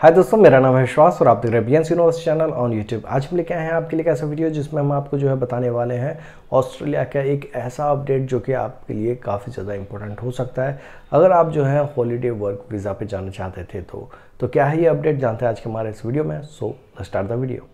हाय दोस्तों, मेरा नाम है विश्वास और आप देख रहे हैं B universe channel on YouTube आज हम लेके आए हैं आपके लिए एक ऐसा वीडियो जिसमें हम आपको जो है बताने वाले हैं ऑस्ट्रेलिया का एक ऐसा अपडेट जो कि आपके लिए काफ़ी ज़्यादा इंपॉर्टेंट हो सकता है। अगर आप जो है हॉलीडे वर्क वीज़ा पे जाना चाहते थे तो तो क्या है ये अपडेट जानते हैं आज के हमारे इस वीडियो में। सो स्टार्ट द वीडियो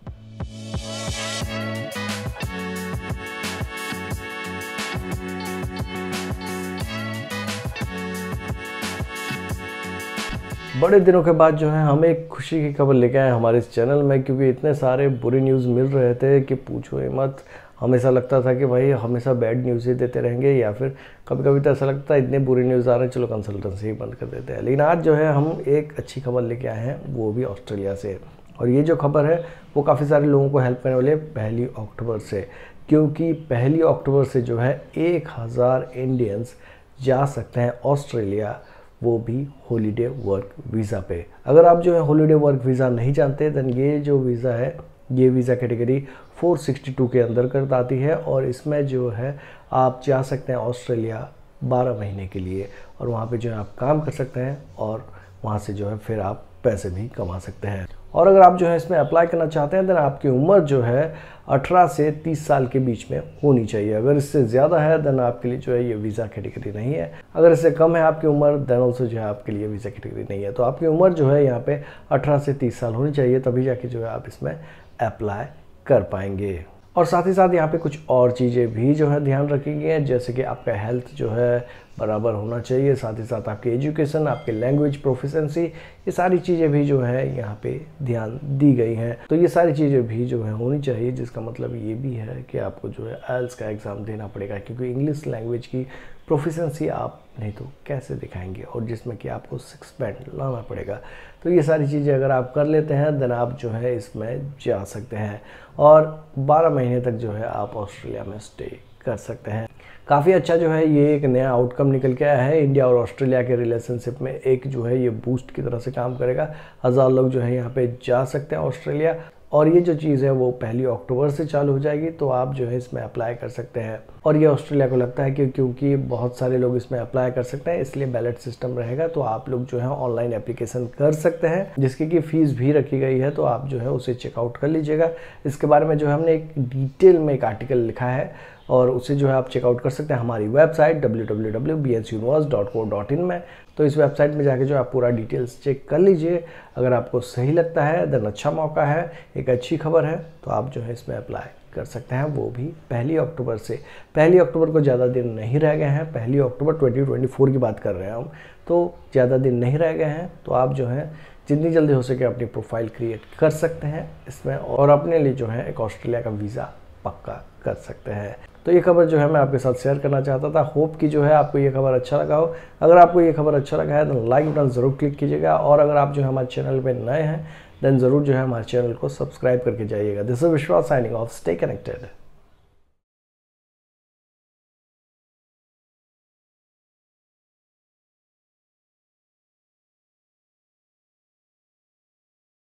बड़े दिनों के बाद जो है हम एक खुशी की खबर लेके आए हमारे इस चैनल में, क्योंकि इतने सारे बुरे न्यूज़ मिल रहे थे कि पूछो ही मत। हमेशा लगता था कि भाई हमेशा बैड न्यूज़ ही देते रहेंगे, या फिर कभी कभी तो ऐसा लगता है इतने बुरे न्यूज़ आ रहे हैं, चलो कंसल्टेंसी ही बंद कर देते हैं। लेकिन आज जो है हम एक अच्छी खबर लेके आए हैं, वो भी ऑस्ट्रेलिया से। और ये जो खबर है, वो काफ़ी सारे लोगों को हेल्प करने वाली पहली अक्टूबर से। क्योंकि पहली अक्टूबर से जो है एक हज़ार इंडियंस जा सकते हैं ऑस्ट्रेलिया। वो भी हॉलीडे वर्क वीज़ा पे। अगर आप जो है हॉलीडे वर्क वीज़ा नहीं जानते देन ये जो वीज़ा है, ये वीज़ा कैटेगरी 462 के अंदर कर आती है और इसमें जो है आप जा सकते हैं ऑस्ट्रेलिया 12 महीने के लिए और वहाँ पे जो है आप काम कर सकते हैं और वहाँ से जो है फिर आप पैसे भी कमा सकते हैं। और अगर आप जो है इसमें अप्लाई करना चाहते हैं देन आपकी उम्र जो है 18 से 30 साल के बीच में होनी चाहिए। अगर इससे ज़्यादा है देन आपके लिए जो है ये वीज़ा कैटेगरी नहीं है। अगर इससे कम है आपकी उम्र देन ऑल्सो जो है आपके लिए वीज़ा कैटेगरी नहीं है। तो आपकी उम्र जो है यहाँ पे 18 से 30 साल होनी चाहिए, तभी जाके जो है आप इसमें अप्लाई कर पाएँगे। और साथ ही साथ यहाँ पे कुछ और चीज़ें भी जो है ध्यान रखी गई हैं, जैसे कि आपका हेल्थ जो है बराबर होना चाहिए। साथ ही साथ आपकी एजुकेशन आपके लैंग्वेज प्रोफिशेंसी ये सारी चीज़ें भी जो है यहाँ पे ध्यान दी गई हैं। तो ये सारी चीज़ें भी जो है होनी चाहिए, जिसका मतलब ये भी है कि आपको जो है एल्स का एग्ज़ाम देना पड़ेगा, क्योंकि इंग्लिश लैंग्वेज की प्रोफिशेंसी आप नहीं तो कैसे दिखाएँगे और जिसमें कि आपको सिक्स बैंड लाना पड़ेगा। तो ये सारी चीज़ें अगर आप कर लेते हैं देन आप जो है इसमें जा सकते हैं। और 12 महीने तक जो है आप ऑस्ट्रेलिया में स्टे कर सकते हैं। काफ़ी अच्छा जो है ये एक नया आउटकम निकल के आया है। इंडिया और ऑस्ट्रेलिया के रिलेशनशिप में एक जो है ये बूस्ट की तरह से काम करेगा। हज़ार लोग जो है यहाँ पे जा सकते हैं ऑस्ट्रेलिया। और ये जो चीज़ है वो पहली अक्टूबर से चालू हो जाएगी तो आप जो है इसमें अप्लाई कर सकते हैं। और ये ऑस्ट्रेलिया को लगता है कि क्योंकि बहुत सारे लोग इसमें अप्लाई कर सकते हैं, इसलिए बैलेट सिस्टम रहेगा तो आप लोग जो है ऑनलाइन एप्लीकेशन कर सकते हैं। जिसकी की फ़ीस भी रखी गई है तो आप जो है उसे चेकआउट कर लीजिएगा। इसके बारे में जो है हमने एक डिटेल में एक आर्टिकल लिखा है और उसे जो है आप चेकआउट कर सकते हैं हमारी वेबसाइट www.bsuniverse.co.in में। तो इस वेबसाइट में जाके जो आप पूरा डिटेल्स चेक कर लीजिए। अगर आपको सही लगता है देन अच्छा मौका है, एक अच्छी खबर है तो आप जो है इसमें अप्लाई कर सकते हैं। वो भी पहली अक्टूबर से। पहली अक्टूबर को ज़्यादा दिन नहीं रह गए हैं। पहली अक्टूबर 2024 की बात कर रहे हैं हम। तो ज़्यादा दिन नहीं रह गए हैं तो आप जो है जितनी जल्दी हो सके अपनी प्रोफ़ाइल क्रिएट कर सकते हैं इसमें और अपने लिए जो है एक ऑस्ट्रेलिया का वीज़ा पक्का कर सकते हैं। तो ये खबर जो है मैं आपके साथ शेयर करना चाहता था। होप कि जो है आपको ये खबर अच्छा लगा हो। अगर आपको ये खबर अच्छा लगा है तो लाइक बटन ज़रूर क्लिक कीजिएगा। और अगर आप जो है हमारे चैनल पर नए हैं देन ज़रूर जो है हमारे चैनल को सब्सक्राइब करके जाइएगा। This is Vishwas signing off stay connected